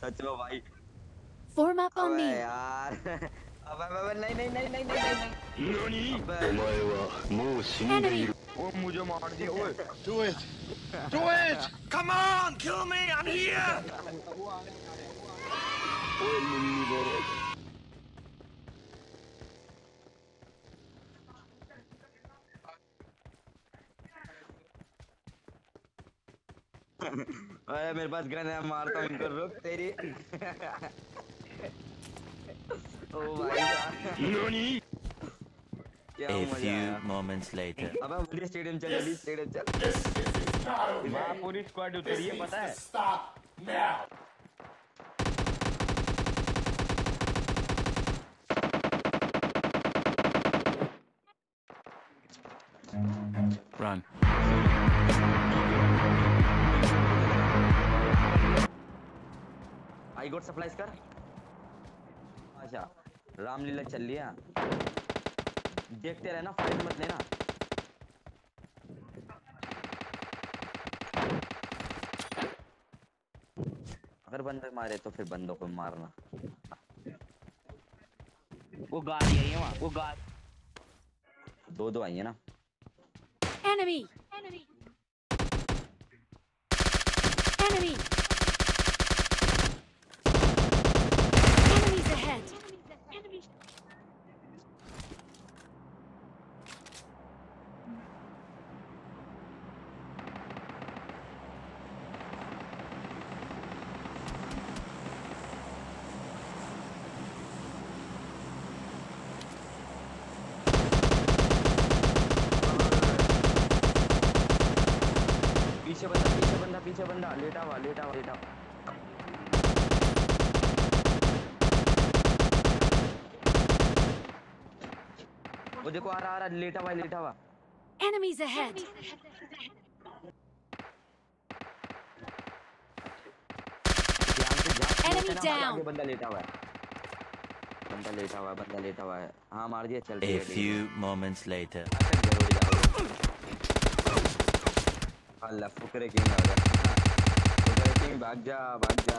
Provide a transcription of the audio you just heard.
सच में भाई। Form up on me यार। अब अब नहीं नहीं नहीं नहीं नहीं नहीं। ओमाए वा मो शिन ओ मुझे मार दिया ओए। Do it do it come on kill me I am here ओए मुन्नी बोलो। अरे मेरे पास गन है मारता हूँ इनको रुक तेरी। ओ भाई ननी। क्या A मज़ा few आया। moments later. अबे मुझे स्टेडियम चल जल्दी स्टेडियम चल। वहाँ पूरी स्क्वाड उतरी है पता है? Run. आई गोट सप्लाईज कर अच्छा रामलीला चल लिया देखते रहना फाइट मत लेना अगर बंदे मारे तो फिर बंदों को मारना वो गाड़ी आई है वहाँ, वो गाड़ी दो दो आई है ना Enemy. Enemy. Enemy. Enemies ahead. पीछे बंदा पीछे बंदा लेटा हुआ लेटा हुआ लेटा हुआ वो देखो आ रहा आ रहा लेटा हुआ है, लेटा हुआ Enemies ahead. ध्यान से Enemy है, down. बंदा लेटा हुआ है बंदा लेटा हुआ है बंदा लेटा हुआ है हाँ मार दिया चल A है, है। few moments later. अल्लाह फुकरे किंग आ गया फुकरे किंग भाग जा भाग जा।